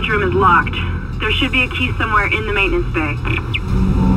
storage room is locked. There should be a key somewhere in the maintenance bay.